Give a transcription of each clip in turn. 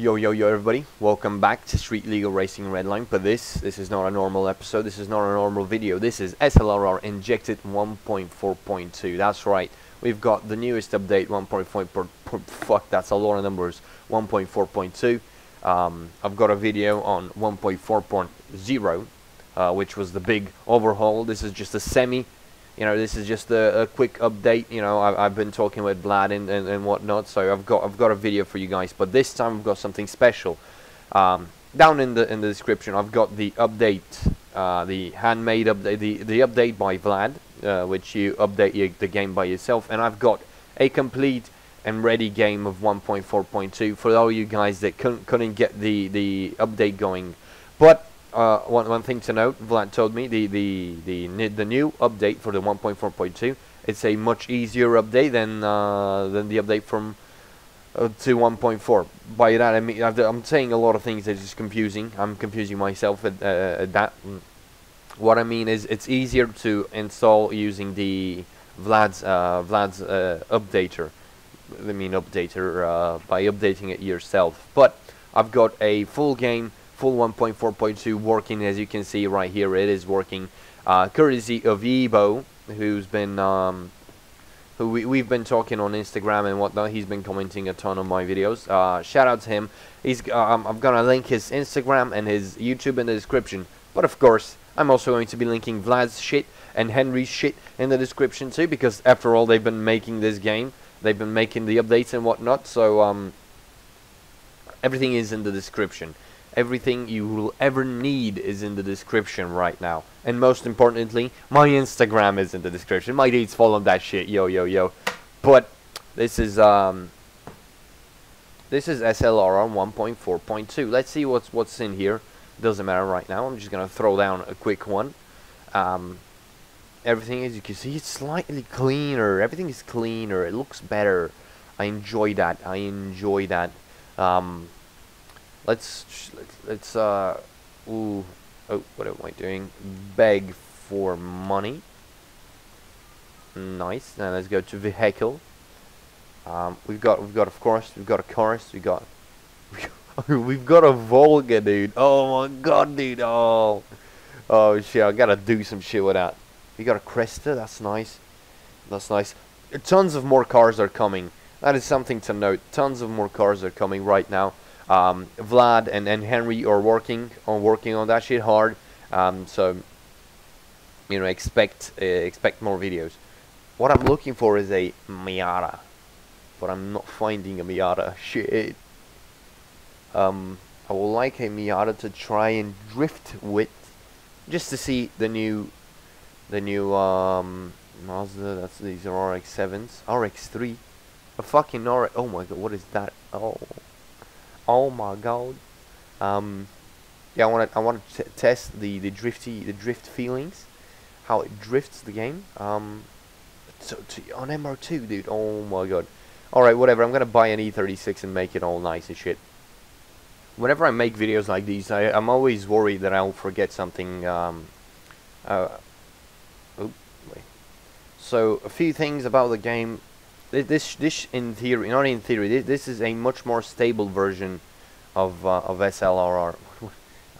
Yo yo yo everybody, welcome back to Street Legal Racing Redline, but this, this is not a normal episode, this is not a normal video, this is SLRR Injected 1.4.2, that's right, we've got the newest update 1.4, fuck that's a lot of numbers, 1.4.2, um, I've got a video on 1.4.0, uh, which was the big overhaul, this is just a semi you know, this is just a, a quick update. You know, I, have been talking with Vlad and, and, and, whatnot, so I've got I've got a video for you guys. But this time I've got something special. Um, down in the in the description, I've got the update, uh, the handmade update, the the update by Vlad, uh, which you update you, the game by yourself, and I've got a complete and ready game of 1.4.2 for all you guys that couldn't couldn't get the the update going. But uh, one, one thing to note, Vlad told me the the the the new update for the 1.4.2 it's a much easier update than uh, than the update from uh, to 1.4. By that I mean I'm saying a lot of things that is confusing. I'm confusing myself at, uh, at that. What I mean is it's easier to install using the Vlad's uh, Vlad's uh, updater. I mean updater by updating it yourself. But I've got a full game full 1.4.2 working. As you can see right here it is working uh, courtesy of Ebo who's been um, who we, we've been talking on Instagram and whatnot. He's been commenting a ton on my videos. Uh, shout out to him. He's um, I'm gonna link his Instagram and his YouTube in the description. But of course I'm also going to be linking Vlad's shit and Henry's shit in the description too because after all they've been making this game. They've been making the updates and whatnot. So um, everything is in the description Everything you will ever need is in the description right now. And most importantly, my Instagram is in the description. My dates follow that shit. Yo, yo, yo. But this is um this is SLR on 1.4.2. Let's see what's what's in here. Doesn't matter right now. I'm just gonna throw down a quick one. Um, everything as you can see, it's slightly cleaner. Everything is cleaner. It looks better. I enjoy that. I enjoy that. Um, Let's let's uh ooh oh what am I doing? Beg for money. Nice. Now let's go to vehicle. Um, we've got we've got of course we've got a chorus. We got we've got a Volga, dude. Oh my god, dude. Oh oh shit. I gotta do some shit with that. We got a Cresta. That's nice. That's nice. Tons of more cars are coming. That is something to note. Tons of more cars are coming right now. Um, Vlad and, and Henry are working on working on that shit hard. Um, so you know, expect uh, expect more videos. What I'm looking for is a Miata, but I'm not finding a Miata. Shit. Um, I would like a Miata to try and drift with, just to see the new, the new um, Mazda. That's these are RX sevens, RX three, a fucking RX. Oh my god, what is that? Oh. Oh my god. Um, yeah, I want to I want to test the the drifty the drift feelings, how it drifts the game. Um, so to, on MR2, dude. Oh my god. All right, whatever. I'm gonna buy an E36 and make it all nice and shit. Whenever I make videos like these, I, I'm always worried that I'll forget something. Um, uh, oh, wait. So a few things about the game this this in theory, not in theory, this, this is a much more stable version of uh, of SLRR.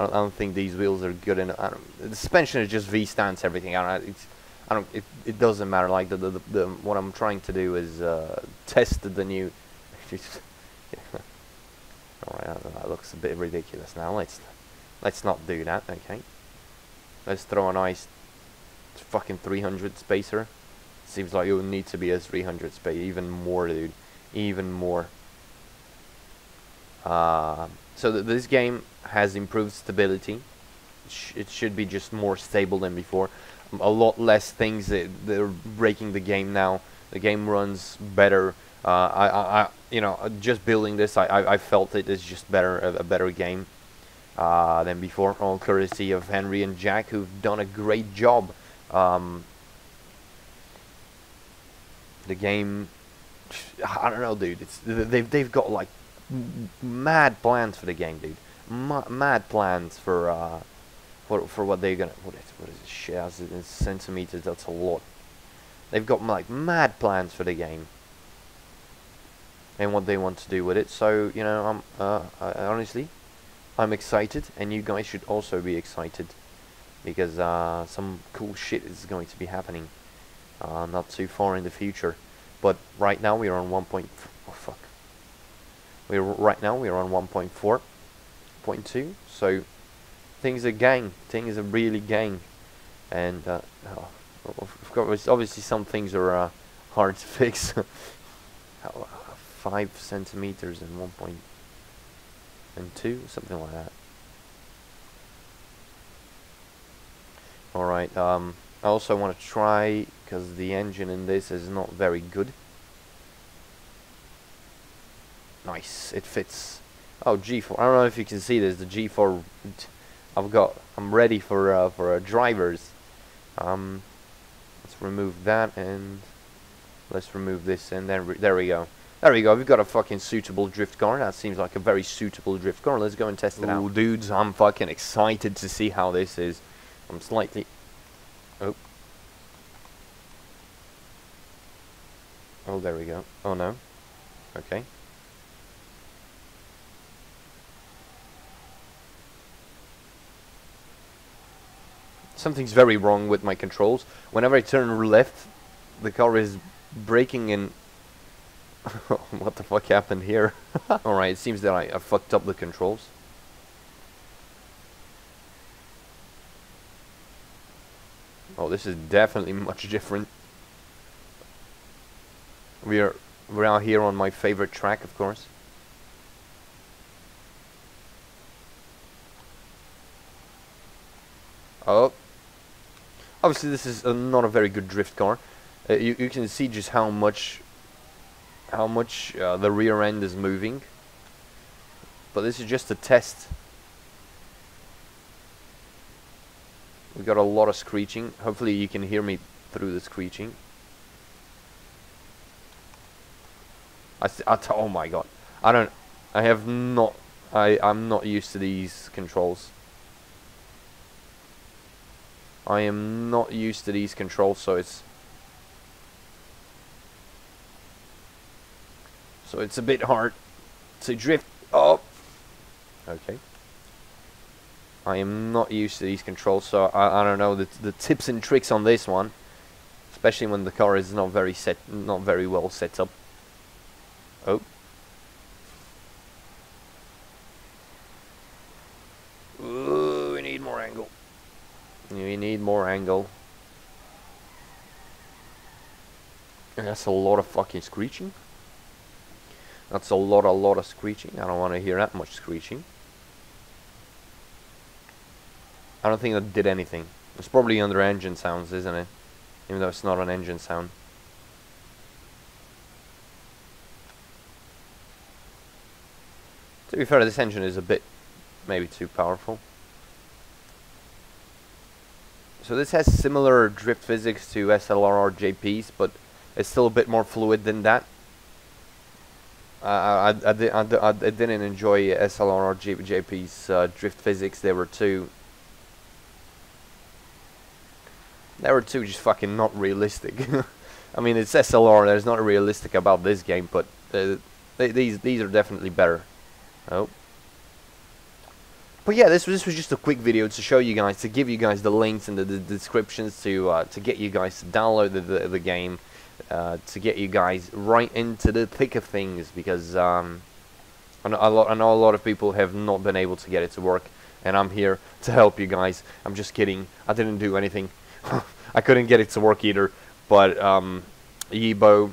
I don't, think these wheels are good enough. the suspension is just V stance everything. I don't. It's, I don't. It, it doesn't matter. Like the, the, the, the what I'm trying to do is uh, test the new. Alright, that looks a bit ridiculous now. Let's let's not do that. Okay. Let's throw a nice fucking 300 spacer. Seems like would need to be a 300 speed, even more, dude. Even more. Uh, so th this game has improved stability. It, sh it, should be just more stable than before. A lot less things that, are breaking the game now. The game runs better. Uh, I, I, I, you know, just building this, I, I, I felt it is just better, a, a better game uh, than before. All courtesy of Henry and Jack, who've done a great job. Um, the game, I don't know, dude. It's they've they've got like mad plans for the game, dude. Ma mad plans for uh for for what they're gonna what is what is it shares in centimeters? That's a lot. They've got like mad plans for the game. and what they want to do with it. So you know, I'm uh, I, honestly, I'm excited, and you guys should also be excited because uh, some cool shit is going to be happening uh, not too far in the future. But right now we are on 1. oh fuck. We're right now we are on 1.4.2. So things are gang. Things are really gang, and uh, oh, of course, obviously some things are uh, hard to fix. Five centimeters and one point and two, something like that. Alright, um, I also want to try, because the engine in this is not very good. Nice, it fits. Oh, G4, I don't know if you can see this, the G4, I've got, I'm ready for, uh, for uh, drivers. Um, let's remove that and let's remove this and then, there we go. There we go, we've got a fucking suitable drift car. That seems like a very suitable drift car. Let's go and test it out. dudes, I'm fucking excited to see how this is. I'm slightly... Oh. Oh, there we go. Oh, no. Okay. Something's very wrong with my controls. Whenever I turn left, the car is braking in... what the fuck happened here? Alright, it seems that I, I fucked up the controls. Oh, this is definitely much different. We are we're here on my favorite track, of course. Oh. Obviously, this is not a very good drift car. Uh, you, you can see just how much how much uh, the rear end is moving. But this is just a test. We got a lot of screeching. Hopefully you can hear me through the screeching. I, I oh my god. I don't I have not I I'm not used to these controls. I am not used to these controls so it's so it's a bit hard to drift up. Okay. I am not used to these controls, so I, I don't know the the tips and tricks on this one, especially when the car is not very set, not very well set up. Oh. Ooh, we need more angle. We need more angle. And that's a lot of fucking screeching. That's a lot, a lot of screeching. I don't want to hear that much screeching. I don't think that did anything. It's probably under engine sounds, isn't it? Even though it's not an engine sound. To be fair, this engine is a bit maybe too powerful. So this has similar drift physics to SLR JP's, but it's still a bit more fluid than that. Uh, I, I, I, I, I didn't enjoy SLR JP's uh, drift physics. They were too They were too just fucking not realistic. I mean, it's SLR, there's not realistic about this game, but uh, these these are definitely better. Oh. But yeah, this was, this was just a quick video to show you guys, to give you guys the links and the, the descriptions to uh, to get you guys to download the, the, the game, uh, to get you guys right into the thick of things, because um, I, know a lot, I know a lot of people have not been able to get it to work, and I'm here to help you guys. I'm just kidding. I didn't do anything. I couldn't get it to work either, but um, Yibo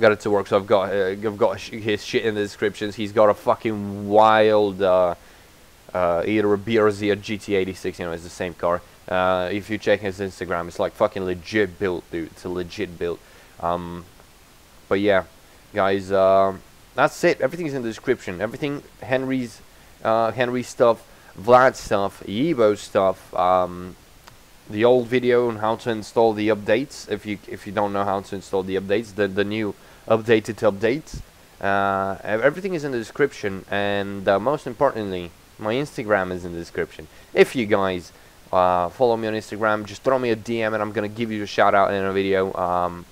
got it to work. So I've got uh, I've got his shit in the descriptions. He's got a fucking wild uh, uh, either a BRZ or GT86. You know, it's the same car. Uh, if you check his Instagram, it's like fucking legit built, dude. It's a legit build. Um, but yeah, guys, uh, that's it. Everything's in the description. Everything Henry's uh, Henry stuff, Vlad stuff, Yibo stuff. Um, the old video on how to install the updates if you if you don't know how to install the updates the the new updated updates uh, everything is in the description and uh, most importantly my Instagram is in the description if you guys uh, follow me on Instagram just throw me a DM and I'm gonna give you a shout out in a video um,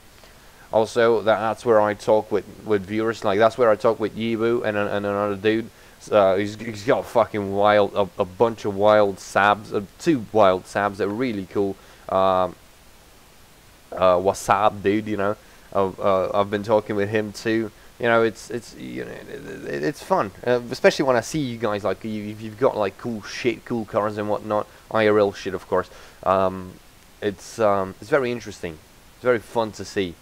Also, that, that's where I talk with, with viewers. Like that's where I talk with Yibu and, and another dude. Uh, he's, he's got fucking wild, a, a bunch of wild Saabs, uh, two wild Saabs that are really cool. Um, uh, Wasab dude, you know. I've, uh, I've been talking with him too. You know, it's it's you know it, it's fun, uh, especially when I see you guys like you, you've got like cool shit, cool cars and whatnot, IRL shit, of course. Um, it's um, it's very interesting. It's very fun to see.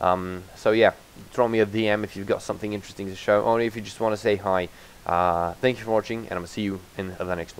Um, so yeah, throw me a DM if you've got something interesting to show, or if you just want to say hi. Uh, thank you for watching, and I'm gonna see you in the next one.